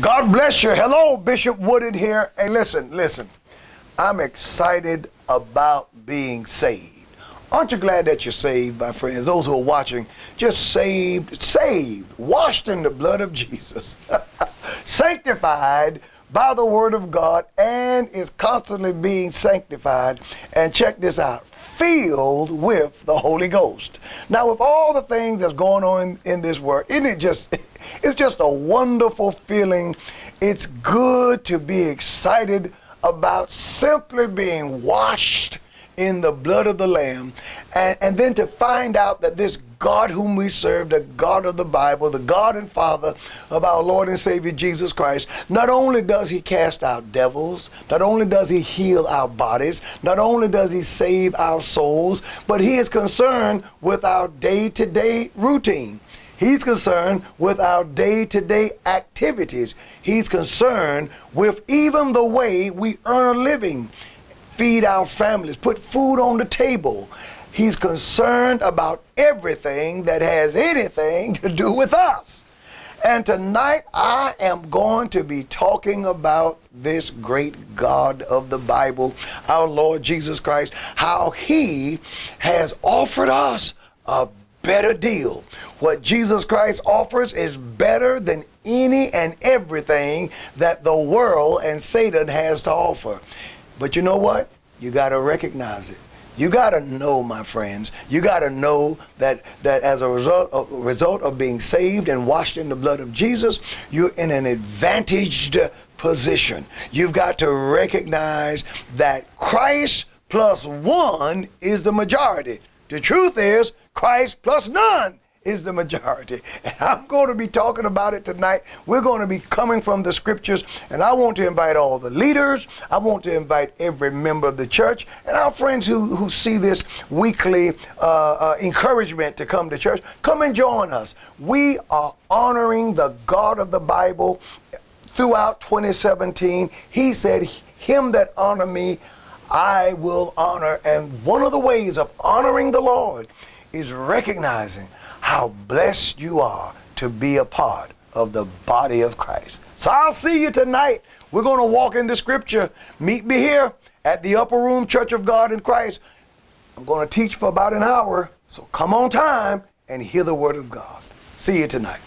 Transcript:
God bless you. Hello, Bishop Wooded here. Hey, listen, listen. I'm excited about being saved. Aren't you glad that you're saved, my friends? Those who are watching, just saved, saved, washed in the blood of Jesus, sanctified by the word of God, and is constantly being sanctified. And check this out filled with the Holy Ghost. Now, with all the things that's going on in, in this world, isn't it just, it's just a wonderful feeling. It's good to be excited about simply being washed in the blood of the Lamb, and, and then to find out that this God whom we serve, the God of the Bible, the God and Father of our Lord and Savior Jesus Christ, not only does he cast out devils, not only does he heal our bodies, not only does he save our souls, but he is concerned with our day to day routine. He's concerned with our day to day activities. He's concerned with even the way we earn a living feed our families, put food on the table. He's concerned about everything that has anything to do with us. And tonight I am going to be talking about this great God of the Bible, our Lord Jesus Christ, how he has offered us a better deal. What Jesus Christ offers is better than any and everything that the world and Satan has to offer. But you know what? You got to recognize it. You got to know, my friends. You got to know that that as a result of, result of being saved and washed in the blood of Jesus, you're in an advantaged position. You've got to recognize that Christ plus one is the majority. The truth is Christ plus none is the majority. And I'm going to be talking about it tonight. We're going to be coming from the scriptures, and I want to invite all the leaders. I want to invite every member of the church and our friends who, who see this weekly uh, uh, encouragement to come to church. Come and join us. We are honoring the God of the Bible throughout 2017. He said, Him that honor me, I will honor. And one of the ways of honoring the Lord is recognizing how blessed you are to be a part of the body of Christ. So I'll see you tonight. We're going to walk in the scripture. Meet me here at the Upper Room Church of God in Christ. I'm going to teach for about an hour, so come on time and hear the word of God. See you tonight.